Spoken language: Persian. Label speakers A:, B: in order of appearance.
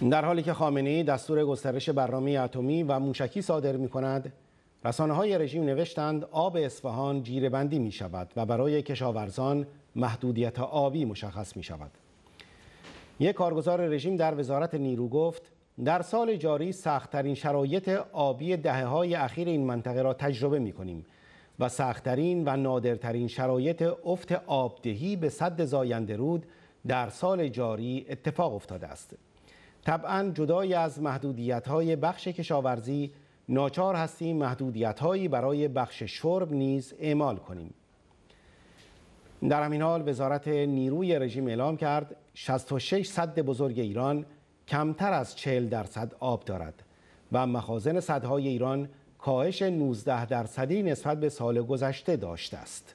A: در حالی که خامنه دستور گسترش برنامه اتمی و موشکی صادر می کند رسانه های رژیم نوشتند آب اصفهان جیرهبندی می شود و برای کشاورزان محدودیت آبی مشخص می شود یک کارگزار رژیم در وزارت نیرو گفت در سال جاری سختترین شرایط آبی دهه های اخیر این منطقه را تجربه می کنیم و سختترین و نادرترین شرایط افت آبدهی به صد زاینده رود در سال جاری اتفاق افتاده است. طبعا جدای از محدودیت های بخش کشاورزی ناچار هستیم محدودیت هایی برای بخش شرب نیز اعمال کنیم. در همین حال وزارت نیروی رژیم اعلام کرد 66 صد بزرگ ایران کمتر از 40 درصد آب دارد و مخازن صدهای ایران کاهش 19 درصدی نسبت به سال گذشته داشته است.